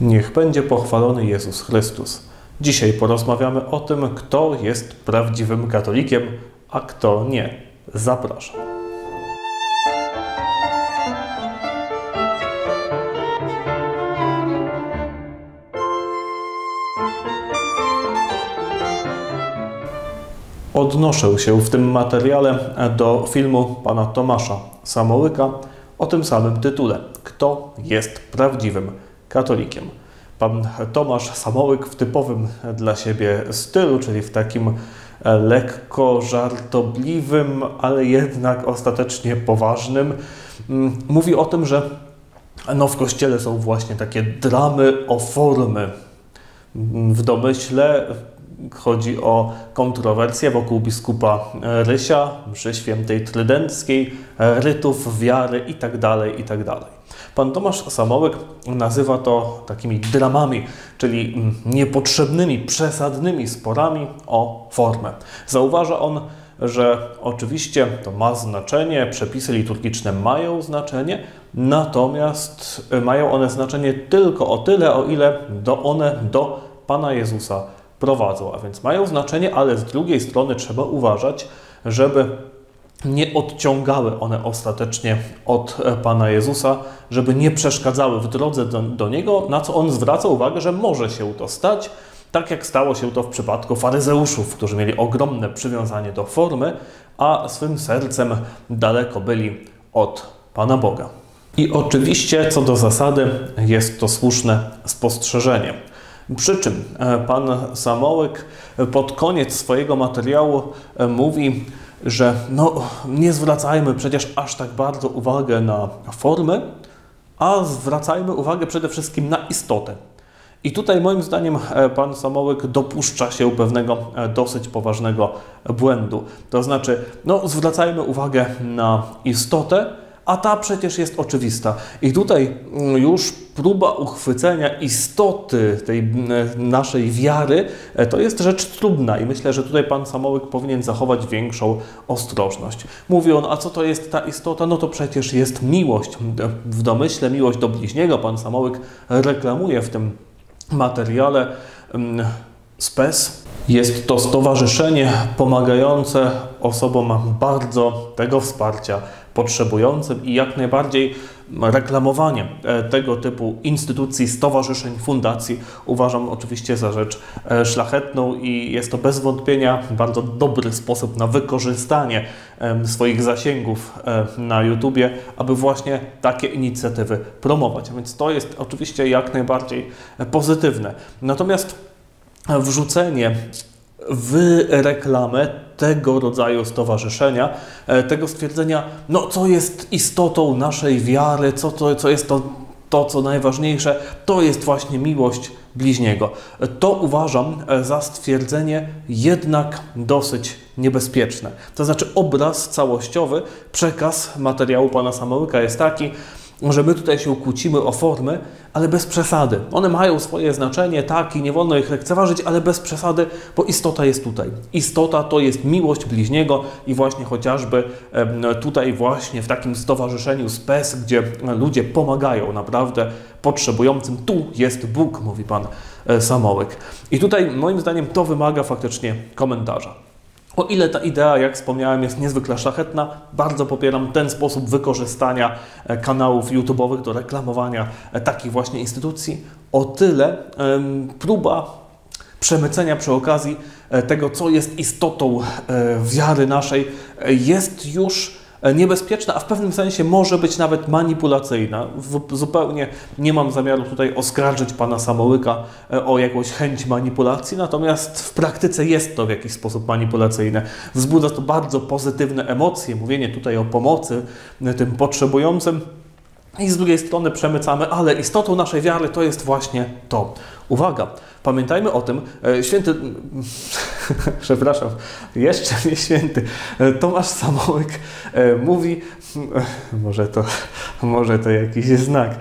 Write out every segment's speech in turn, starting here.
Niech będzie pochwalony Jezus Chrystus. Dzisiaj porozmawiamy o tym, kto jest prawdziwym katolikiem, a kto nie. Zapraszam. Odnoszę się w tym materiale do filmu pana Tomasza Samołyka o tym samym tytule: Kto jest prawdziwym katolikiem? Pan Tomasz Samołyk w typowym dla siebie stylu, czyli w takim lekko żartobliwym, ale jednak ostatecznie poważnym, mówi o tym, że no w kościele są właśnie takie dramy o formy. W domyśle chodzi o kontrowersje wokół biskupa Rysia, mszy świętej trydenckiej, rytów wiary itd., itd. Pan Tomasz Samołek nazywa to takimi dramami, czyli niepotrzebnymi, przesadnymi sporami o formę. Zauważa on, że oczywiście to ma znaczenie, przepisy liturgiczne mają znaczenie, natomiast mają one znaczenie tylko o tyle, o ile do one do Pana Jezusa prowadzą, a więc mają znaczenie, ale z drugiej strony trzeba uważać, żeby nie odciągały one ostatecznie od Pana Jezusa, żeby nie przeszkadzały w drodze do, do Niego, na co On zwraca uwagę, że może się to stać, tak jak stało się to w przypadku faryzeuszów, którzy mieli ogromne przywiązanie do formy, a swym sercem daleko byli od Pana Boga. I oczywiście co do zasady jest to słuszne spostrzeżenie. Przy czym pan Samołek pod koniec swojego materiału mówi, że no, nie zwracajmy przecież aż tak bardzo uwagę na formę, a zwracajmy uwagę przede wszystkim na istotę. I tutaj moim zdaniem pan Samołek dopuszcza się pewnego dosyć poważnego błędu. To znaczy, no, zwracajmy uwagę na istotę, a ta przecież jest oczywista. I tutaj już próba uchwycenia istoty tej naszej wiary to jest rzecz trudna i myślę, że tutaj pan Samołyk powinien zachować większą ostrożność. Mówi on, a co to jest ta istota? No to przecież jest miłość. W domyśle miłość do bliźniego. Pan Samołyk reklamuje w tym materiale SPES. Jest to stowarzyszenie pomagające osobom bardzo tego wsparcia potrzebującym i jak najbardziej reklamowanie tego typu instytucji, stowarzyszeń, fundacji uważam oczywiście za rzecz szlachetną i jest to bez wątpienia bardzo dobry sposób na wykorzystanie swoich zasięgów na YouTubie, aby właśnie takie inicjatywy promować. A więc to jest oczywiście jak najbardziej pozytywne. Natomiast wrzucenie w reklamę tego rodzaju stowarzyszenia, tego stwierdzenia, no co jest istotą naszej wiary, co, to, co jest to, to, co najważniejsze, to jest właśnie miłość bliźniego. To uważam za stwierdzenie jednak dosyć niebezpieczne. To znaczy obraz całościowy, przekaz materiału pana Samołyka jest taki, że my tutaj się kłócimy o formy, ale bez przesady. One mają swoje znaczenie, tak, i nie wolno ich lekceważyć, ale bez przesady, bo istota jest tutaj. Istota to jest miłość bliźniego i właśnie chociażby tutaj właśnie w takim stowarzyszeniu SPES, gdzie ludzie pomagają naprawdę potrzebującym. Tu jest Bóg, mówi Pan Samołek. I tutaj moim zdaniem to wymaga faktycznie komentarza. O ile ta idea, jak wspomniałem, jest niezwykle szlachetna, bardzo popieram ten sposób wykorzystania kanałów YouTube'owych do reklamowania takich właśnie instytucji, o tyle próba przemycenia przy okazji tego, co jest istotą wiary naszej, jest już niebezpieczna, a w pewnym sensie może być nawet manipulacyjna. Zupełnie nie mam zamiaru tutaj oskarżyć pana Samołyka o jakąś chęć manipulacji, natomiast w praktyce jest to w jakiś sposób manipulacyjne. Wzbudza to bardzo pozytywne emocje, mówienie tutaj o pomocy tym potrzebującym. I z drugiej strony przemycamy, ale istotą naszej wiary to jest właśnie to. Uwaga, pamiętajmy o tym, święty, przepraszam, jeszcze nie święty, Tomasz Samołyk mówi, może to, może to jakiś znak,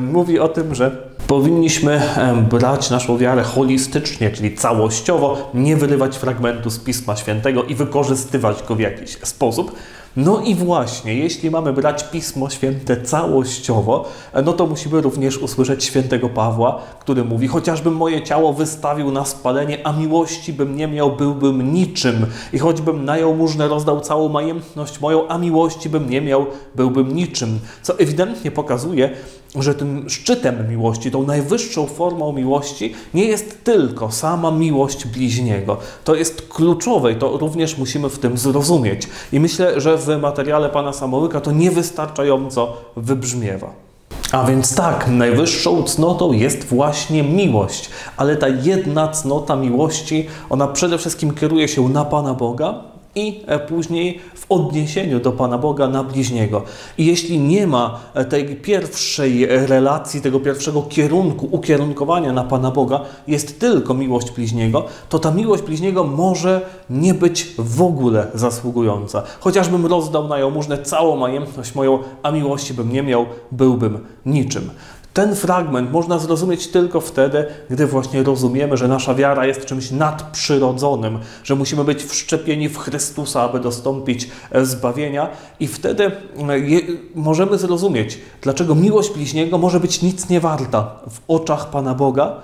mówi o tym, że powinniśmy brać naszą wiarę holistycznie, czyli całościowo, nie wyrywać fragmentu z Pisma Świętego i wykorzystywać go w jakiś sposób. No i właśnie, jeśli mamy brać Pismo Święte całościowo, no to musimy również usłyszeć świętego Pawła, który mówi: Chociażbym moje ciało wystawił na spalenie, a miłości bym nie miał, byłbym niczym. I choćbym na jałmużnę rozdał całą majętność moją, a miłości bym nie miał, byłbym niczym. Co ewidentnie pokazuje, że tym szczytem miłości, tą najwyższą formą miłości nie jest tylko sama miłość bliźniego. To jest kluczowe i to również musimy w tym zrozumieć. I myślę, że w materiale pana Samołyka to niewystarczająco wybrzmiewa. A więc tak, najwyższą cnotą jest właśnie miłość, ale ta jedna cnota miłości, ona przede wszystkim kieruje się na Pana Boga, i e, później w odniesieniu do Pana Boga na bliźniego. I jeśli nie ma e, tej pierwszej relacji, tego pierwszego kierunku, ukierunkowania na Pana Boga, jest tylko miłość bliźniego, to ta miłość bliźniego może nie być w ogóle zasługująca. Chociażbym rozdał na jałmużnę całą majętność moją, a miłości bym nie miał, byłbym niczym. Ten fragment można zrozumieć tylko wtedy, gdy właśnie rozumiemy, że nasza wiara jest czymś nadprzyrodzonym, że musimy być wszczepieni w Chrystusa, aby dostąpić e, zbawienia, i wtedy e, możemy zrozumieć, dlaczego miłość bliźniego może być nic nie warta w oczach Pana Boga,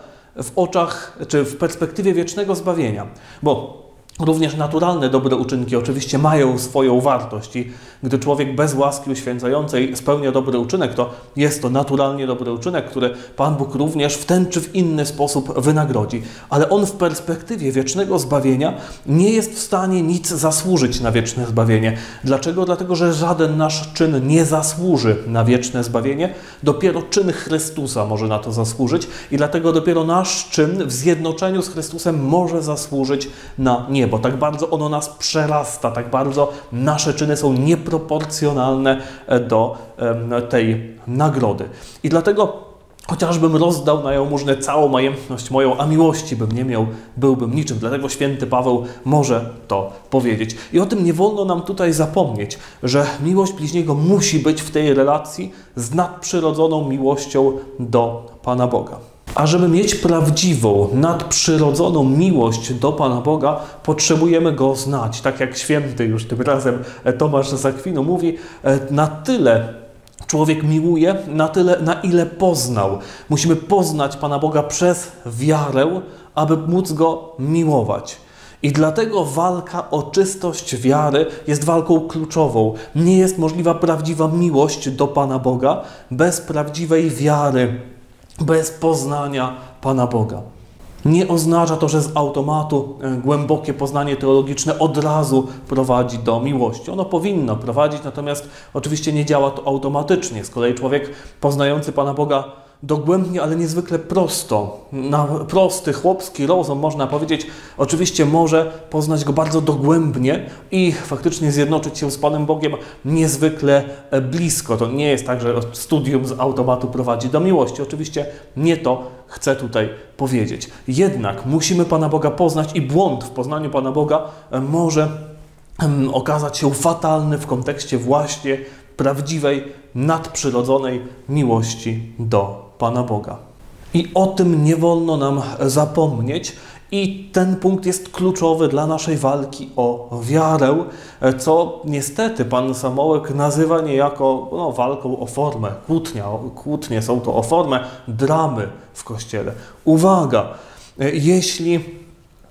w oczach czy w perspektywie wiecznego zbawienia. Bo Również naturalne dobre uczynki oczywiście mają swoją wartość i gdy człowiek bez łaski uświęcającej spełnia dobry uczynek, to jest to naturalnie dobry uczynek, który Pan Bóg również w ten czy w inny sposób wynagrodzi. Ale on w perspektywie wiecznego zbawienia nie jest w stanie nic zasłużyć na wieczne zbawienie. Dlaczego? Dlatego, że żaden nasz czyn nie zasłuży na wieczne zbawienie. Dopiero czyn Chrystusa może na to zasłużyć i dlatego dopiero nasz czyn w zjednoczeniu z Chrystusem może zasłużyć na niebo bo Tak bardzo ono nas przerasta, tak bardzo nasze czyny są nieproporcjonalne e, do tej nagrody. I dlatego Chociażbym rozdał na jałmużnę całą majętność moją, a miłości bym nie miał, byłbym niczym. Dlatego święty Paweł może to powiedzieć. I o tym nie wolno nam tutaj zapomnieć, że miłość bliźniego musi być w tej relacji z nadprzyrodzoną miłością do Pana Boga. Żeby mieć prawdziwą, nadprzyrodzoną miłość do Pana Boga, potrzebujemy Go znać. Tak jak święty już tym razem Tomasz Zakwinu mówi, e, na tyle człowiek miłuje, na tyle, na ile poznał. Musimy poznać Pana Boga przez wiarę, aby móc Go miłować. I dlatego walka o czystość wiary jest walką kluczową. Nie jest możliwa prawdziwa miłość do Pana Boga bez prawdziwej wiary bez poznania Pana Boga. Nie oznacza to, że z automatu e, głębokie poznanie teologiczne od razu prowadzi do miłości. Ono powinno prowadzić, natomiast oczywiście nie działa to automatycznie. Z kolei człowiek poznający Pana Boga dogłębnie, ale niezwykle prosto. Na prosty, chłopski rozum, można powiedzieć, oczywiście może poznać go bardzo dogłębnie i faktycznie zjednoczyć się z Panem Bogiem niezwykle e, blisko. To nie jest tak, że studium z automatu prowadzi do miłości. Oczywiście nie to chcę tutaj powiedzieć. Jednak musimy Pana Boga poznać i błąd w poznaniu Pana Boga e, może okazać się fatalny w kontekście właśnie prawdziwej, nadprzyrodzonej miłości do Pana Boga. I o tym nie wolno nam zapomnieć. I ten punkt jest kluczowy dla naszej walki o wiarę, co niestety pan Samołek nazywa niejako no, walką o formę, kłótnia, kłótnie są to o formę dramy w Kościele. Uwaga, jeśli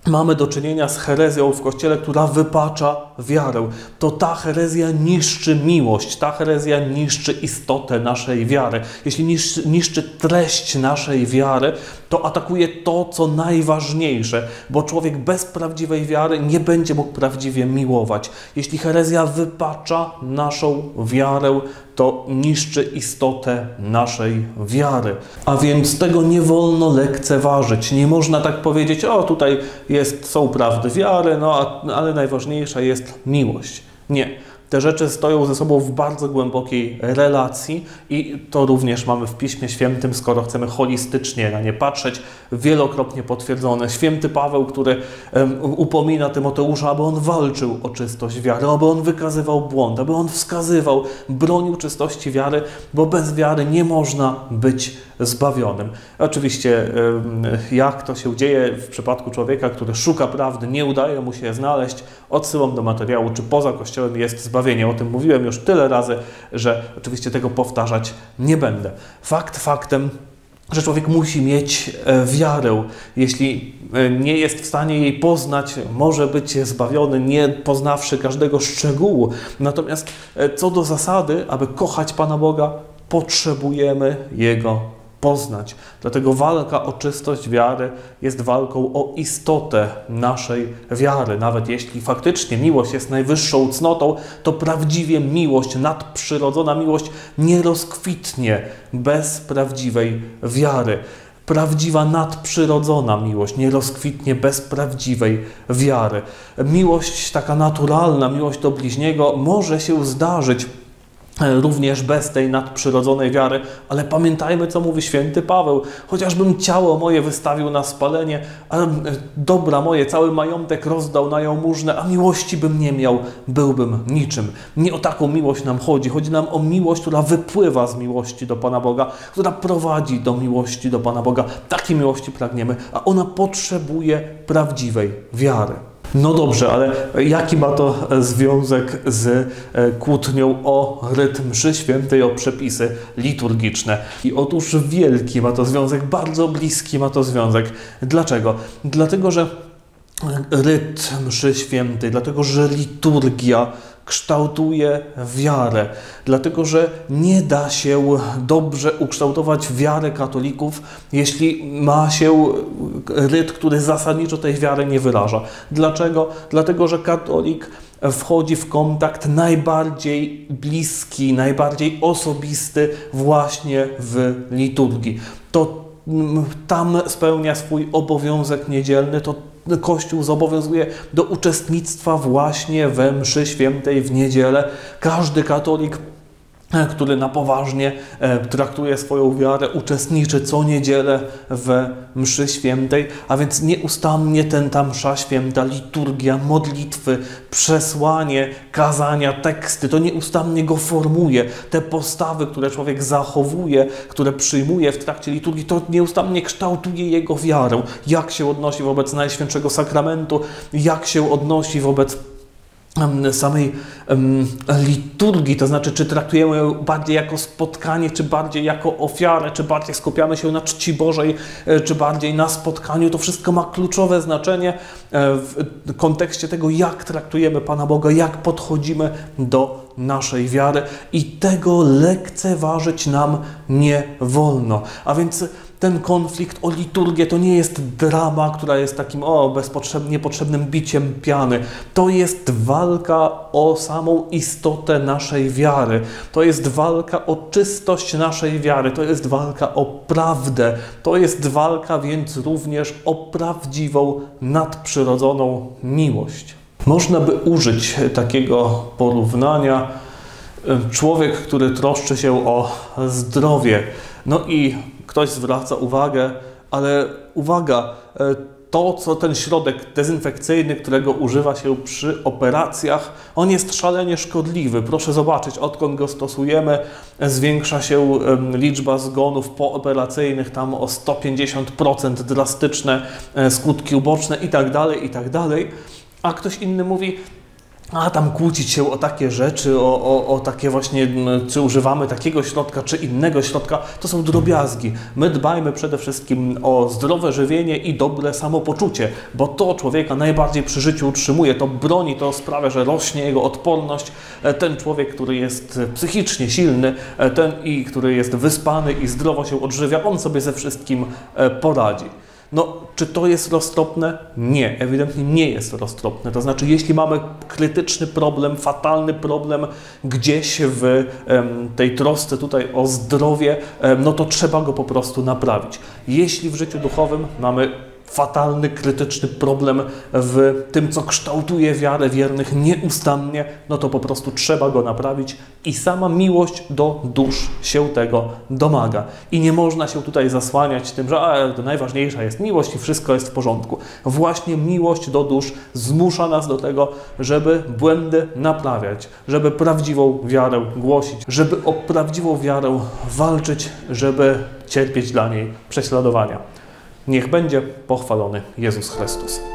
mamy do czynienia z herezją w Kościele, która wypacza wiarę. To ta herezja niszczy miłość, ta herezja niszczy istotę naszej wiary. Jeśli niszczy, niszczy treść naszej wiary, to atakuje to, co najważniejsze, bo człowiek bez prawdziwej wiary nie będzie mógł prawdziwie miłować. Jeśli herezja wypacza naszą wiarę, to niszczy istotę naszej wiary. A więc tego nie wolno lekceważyć. Nie można tak powiedzieć, o tutaj jest, są prawdy wiary, no ale najważniejsza jest miłość. Nie. Te rzeczy stoją ze sobą w bardzo głębokiej relacji i to również mamy w Piśmie Świętym, skoro chcemy holistycznie na nie patrzeć, wielokrotnie potwierdzone. Święty Paweł, który um, upomina Tymoteusza, aby on walczył o czystość wiary, aby on wykazywał błąd, aby on wskazywał, bronił czystości wiary, bo bez wiary nie można być zbawionym. Oczywiście, jak to się dzieje w przypadku człowieka, który szuka prawdy, nie udaje mu się znaleźć, odsyłam do materiału, czy poza Kościołem jest zbawiony zbawienie. O tym mówiłem już tyle razy, że oczywiście tego powtarzać nie będę. Fakt faktem, że człowiek musi mieć e, wiarę. Jeśli e, nie jest w stanie jej poznać, może być zbawiony, nie poznawszy każdego szczegółu. Natomiast e, co do zasady, aby kochać Pana Boga, potrzebujemy Jego poznać. Dlatego walka o czystość wiary jest walką o istotę naszej wiary. Nawet jeśli faktycznie miłość jest najwyższą cnotą, to prawdziwie miłość, nadprzyrodzona miłość nie rozkwitnie bez prawdziwej wiary. Prawdziwa nadprzyrodzona miłość nie rozkwitnie bez prawdziwej wiary. Miłość taka naturalna, miłość do bliźniego może się zdarzyć również bez tej nadprzyrodzonej wiary, ale pamiętajmy, co mówi święty Paweł. Chociażbym ciało moje wystawił na spalenie, a e, dobra moje, cały majątek rozdał na jałmużnę, a miłości bym nie miał, byłbym niczym. Nie o taką miłość nam chodzi. Chodzi nam o miłość, która wypływa z miłości do Pana Boga, która prowadzi do miłości do Pana Boga. Takiej miłości pragniemy, a ona potrzebuje prawdziwej wiary. No dobrze, ale jaki ma to związek z e, kłótnią o rytm mszy świętej, o przepisy liturgiczne? I otóż wielki ma to związek, bardzo bliski ma to związek. Dlaczego? Dlatego, że rytm mszy świętej, dlatego, że liturgia kształtuje wiarę, dlatego że nie da się dobrze ukształtować wiarę katolików, jeśli ma się ryt, który zasadniczo tej wiary nie wyraża. Dlaczego? Dlatego, że katolik wchodzi w kontakt najbardziej bliski, najbardziej osobisty właśnie w liturgii. To tam spełnia swój obowiązek niedzielny, to Kościół zobowiązuje do uczestnictwa właśnie we mszy świętej w niedzielę. Każdy katolik który na poważnie e, traktuje swoją wiarę, uczestniczy co niedzielę w mszy świętej, a więc nieustannie ten ta msza święta, liturgia, modlitwy, przesłanie, kazania, teksty, to nieustannie go formuje. Te postawy, które człowiek zachowuje, które przyjmuje w trakcie liturgii, to nieustannie kształtuje jego wiarę. Jak się odnosi wobec Najświętszego Sakramentu, jak się odnosi wobec samej liturgii, to znaczy, czy traktujemy ją bardziej jako spotkanie, czy bardziej jako ofiarę, czy bardziej skupiamy się na czci Bożej, e, czy bardziej na spotkaniu, to wszystko ma kluczowe znaczenie e, w kontekście tego, jak traktujemy Pana Boga, jak podchodzimy do naszej wiary i tego lekceważyć nam nie wolno. A więc ten konflikt o liturgię to nie jest drama, która jest takim o bezpotrzebnie niepotrzebnym biciem piany. To jest walka o samą istotę naszej wiary. To jest walka o czystość naszej wiary. To jest walka o prawdę. To jest walka więc również o prawdziwą, nadprzyrodzoną miłość. Można by użyć takiego porównania. Człowiek, który troszczy się o zdrowie, no i ktoś zwraca uwagę, ale uwaga, e, to, co ten środek dezynfekcyjny, którego używa się przy operacjach, on jest szalenie szkodliwy. Proszę zobaczyć, odkąd go stosujemy, zwiększa się liczba zgonów pooperacyjnych tam o 150%, drastyczne e, skutki uboczne itd., tak itd. Tak A ktoś inny mówi, a tam kłócić się o takie rzeczy, o, o, o, takie właśnie, czy używamy takiego środka, czy innego środka, to są drobiazgi. My dbajmy przede wszystkim o zdrowe żywienie i dobre samopoczucie, bo to człowieka najbardziej przy życiu utrzymuje, to broni, to sprawia, że rośnie jego odporność. E, ten człowiek, który jest psychicznie silny, e, ten i który jest wyspany i zdrowo się odżywia, on sobie ze wszystkim e, poradzi. No, czy to jest roztropne? Nie, ewidentnie nie jest roztropne. To znaczy, jeśli mamy krytyczny problem, fatalny problem gdzieś w tej trosce tutaj o zdrowie, no to trzeba go po prostu naprawić. Jeśli w życiu duchowym mamy fatalny, krytyczny problem w tym, co kształtuje wiarę wiernych nieustannie, no to po prostu trzeba go naprawić i sama miłość do dusz się tego domaga. I nie można się tutaj zasłaniać tym, że a, to najważniejsza jest miłość i wszystko jest w porządku. Właśnie miłość do dusz zmusza nas do tego, żeby błędy naprawiać, żeby prawdziwą wiarę głosić, żeby o prawdziwą wiarę walczyć, żeby cierpieć dla niej prześladowania. Niech będzie pochwalony Jezus Chrystus.